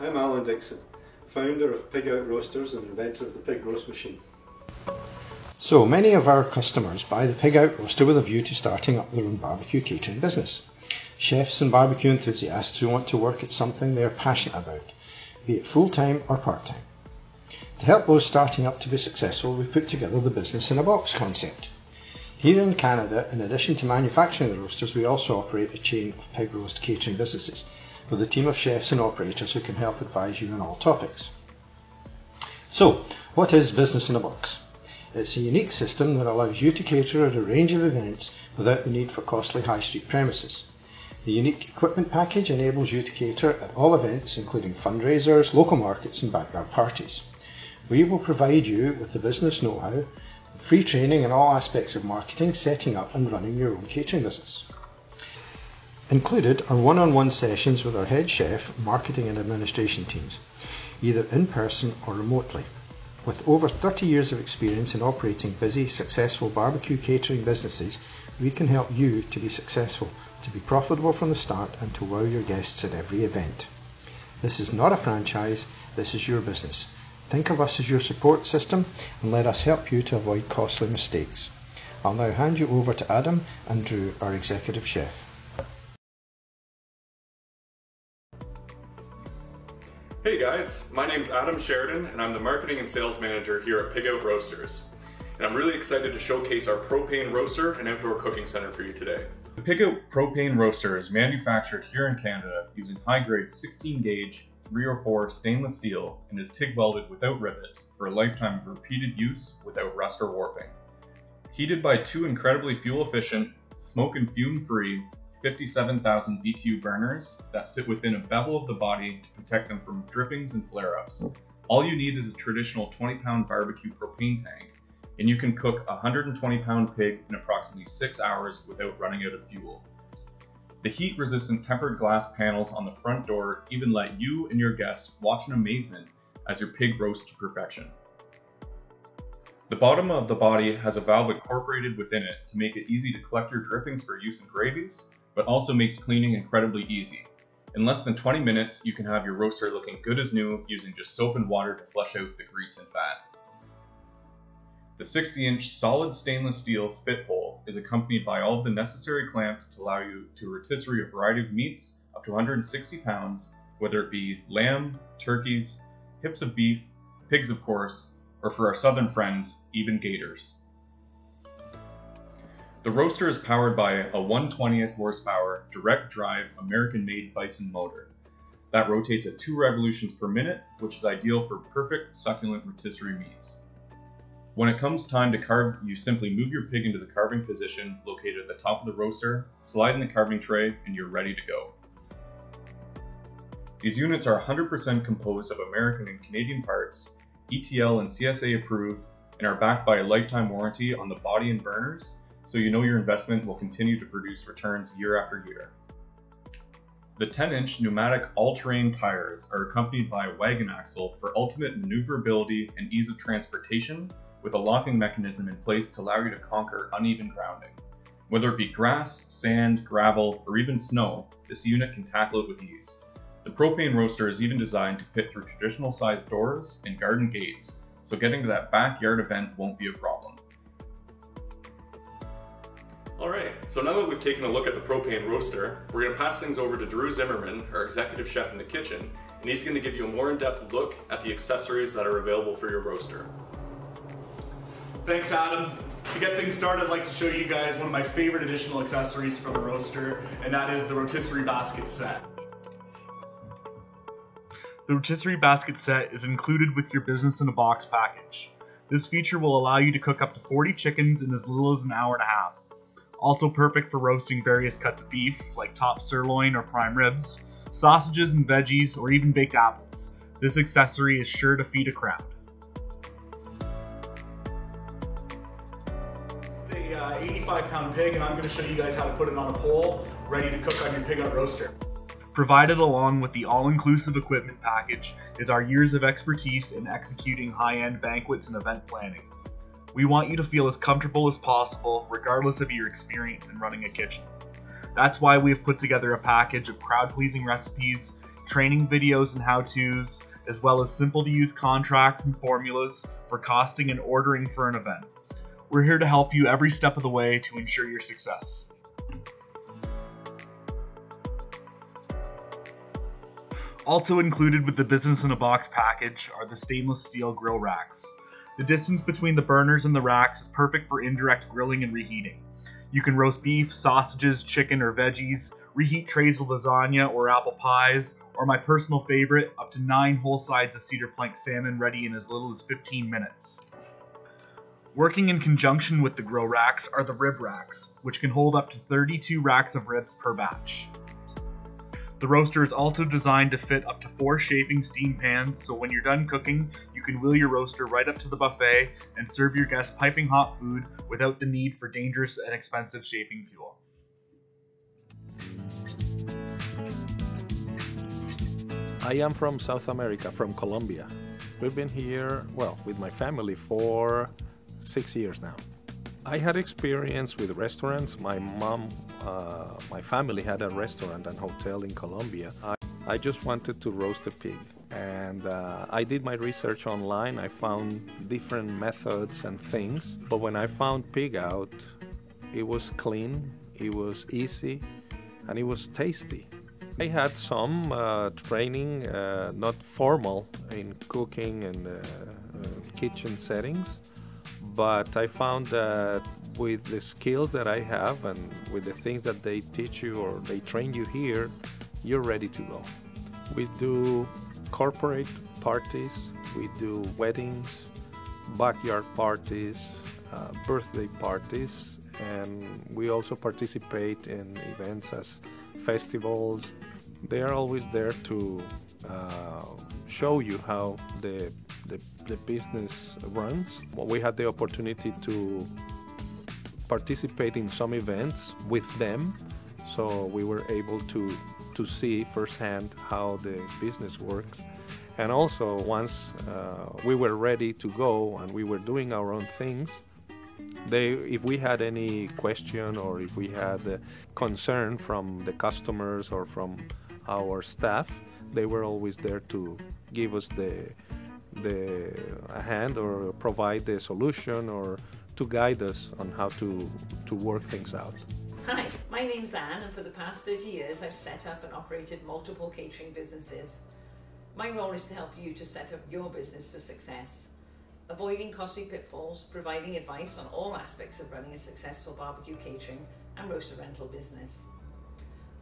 I'm Alan Dixon, founder of Pig Out Roasters and inventor of the pig roast machine. So many of our customers buy the Pig Out Roaster with a view to starting up their own barbecue catering business. Chefs and barbecue enthusiasts who want to work at something they are passionate about, be it full time or part time. To help those starting up to be successful, we put together the business in a box concept. Here in Canada, in addition to manufacturing the roasters, we also operate a chain of pig roast catering businesses with a team of chefs and operators who can help advise you on all topics. So, what is Business in a Box? It's a unique system that allows you to cater at a range of events without the need for costly high street premises. The unique equipment package enables you to cater at all events, including fundraisers, local markets, and backyard parties. We will provide you with the business know how free training in all aspects of marketing, setting up and running your own catering business. Included are one-on-one sessions with our head chef, marketing and administration teams, either in person or remotely. With over 30 years of experience in operating busy, successful barbecue catering businesses, we can help you to be successful, to be profitable from the start and to wow your guests at every event. This is not a franchise, this is your business. Think of us as your support system and let us help you to avoid costly mistakes. I'll now hand you over to Adam and Drew, our executive chef. Hey guys, my name's Adam Sheridan and I'm the marketing and sales manager here at Pig Out Roasters. And I'm really excited to showcase our propane roaster and outdoor cooking center for you today. The Pig Out propane roaster is manufactured here in Canada using high-grade 16 gauge 304 stainless steel and is TIG welded without rivets for a lifetime of repeated use without rust or warping. Heated by two incredibly fuel efficient, smoke and fume free 57,000 BTU burners that sit within a bevel of the body to protect them from drippings and flare ups. All you need is a traditional 20 pound barbecue propane tank, and you can cook a 120 pound pig in approximately 6 hours without running out of fuel. The heat resistant tempered glass panels on the front door even let you and your guests watch in amazement as your pig roasts to perfection. The bottom of the body has a valve incorporated within it to make it easy to collect your drippings for use in gravies, but also makes cleaning incredibly easy. In less than 20 minutes, you can have your roaster looking good as new using just soap and water to flush out the grease and fat. The 60 inch solid stainless steel spit hole is accompanied by all of the necessary clamps to allow you to rotisserie a variety of meats up to 160 pounds, whether it be lamb, turkeys, hips of beef, pigs of course, or for our southern friends, even gators. The roaster is powered by a 120th horsepower direct drive American made Bison motor that rotates at 2 revolutions per minute, which is ideal for perfect succulent rotisserie meats. When it comes time to carve, you simply move your pig into the carving position located at the top of the roaster, slide in the carving tray, and you're ready to go. These units are 100% composed of American and Canadian parts, ETL and CSA approved, and are backed by a lifetime warranty on the body and burners, so you know your investment will continue to produce returns year after year. The 10-inch pneumatic all-terrain tires are accompanied by a wagon axle for ultimate maneuverability and ease of transportation with a locking mechanism in place to allow you to conquer uneven grounding. Whether it be grass, sand, gravel, or even snow, this unit can tackle it with ease. The propane roaster is even designed to fit through traditional sized doors and garden gates, so getting to that backyard event won't be a problem. Alright, so now that we've taken a look at the propane roaster, we're going to pass things over to Drew Zimmerman, our executive chef in the kitchen, and he's going to give you a more in-depth look at the accessories that are available for your roaster. Thanks, Adam. To get things started, I'd like to show you guys one of my favorite additional accessories for the roaster, and that is the rotisserie basket set. The rotisserie basket set is included with your business in a box package. This feature will allow you to cook up to 40 chickens in as little as an hour and a half. Also perfect for roasting various cuts of beef, like top sirloin or prime ribs, sausages and veggies, or even baked apples. This accessory is sure to feed a crowd. It's uh, 85 pound pig and I'm gonna show you guys how to put it on a pole, ready to cook on your pig out roaster. Provided along with the all-inclusive equipment package is our years of expertise in executing high-end banquets and event planning. We want you to feel as comfortable as possible regardless of your experience in running a kitchen. That's why we have put together a package of crowd-pleasing recipes, training videos and how-tos, as well as simple to use contracts and formulas for costing and ordering for an event. We're here to help you every step of the way to ensure your success. Also included with the Business in a Box package are the stainless steel grill racks. The distance between the burners and the racks is perfect for indirect grilling and reheating. You can roast beef, sausages, chicken, or veggies, reheat trays of lasagna or apple pies, or my personal favorite, up to 9 whole sides of cedar plank salmon ready in as little as 15 minutes. Working in conjunction with the grill racks are the rib racks, which can hold up to 32 racks of ribs per batch. The roaster is also designed to fit up to four chafing steam pans, so when you're done cooking, you can wheel your roaster right up to the buffet and serve your guests piping hot food without the need for dangerous and expensive chafing fuel. I am from South America, from Colombia. We've been here, well, with my family for six years now. I had experience with restaurants. My mom, uh, my family had a restaurant and hotel in Colombia. I, I just wanted to roast a pig. And uh, I did my research online. I found different methods and things. But when I found pig out, it was clean, it was easy, and it was tasty. I had some uh, training, uh, not formal, in cooking and uh, uh, kitchen settings but I found that with the skills that I have and with the things that they teach you or they train you here, you're ready to go. We do corporate parties, we do weddings, backyard parties, uh, birthday parties, and we also participate in events as festivals. They are always there to uh, show you how the, the, the business runs. We had the opportunity to participate in some events with them, so we were able to, to see firsthand how the business works. And also, once uh, we were ready to go and we were doing our own things, they, if we had any question or if we had concern from the customers or from our staff, they were always there to give us the the a hand or provide the solution or to guide us on how to to work things out. Hi, my name's Anne and for the past 30 years I've set up and operated multiple catering businesses. My role is to help you to set up your business for success, avoiding costly pitfalls, providing advice on all aspects of running a successful barbecue catering and roaster rental business.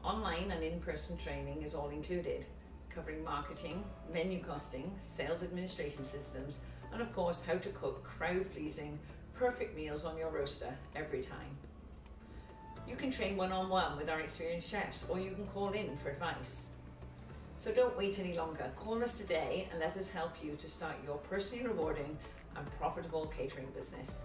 Online and in-person training is all included covering marketing, menu costing, sales administration systems, and of course how to cook crowd-pleasing, perfect meals on your roaster every time. You can train one-on-one -on -one with our experienced chefs or you can call in for advice. So don't wait any longer. Call us today and let us help you to start your personally rewarding and profitable catering business.